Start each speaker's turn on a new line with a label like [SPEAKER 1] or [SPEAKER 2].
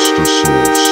[SPEAKER 1] Master Source.